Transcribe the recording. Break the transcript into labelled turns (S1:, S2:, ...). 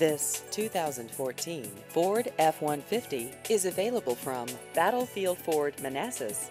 S1: This 2014 Ford F-150 is available from Battlefield Ford Manassas.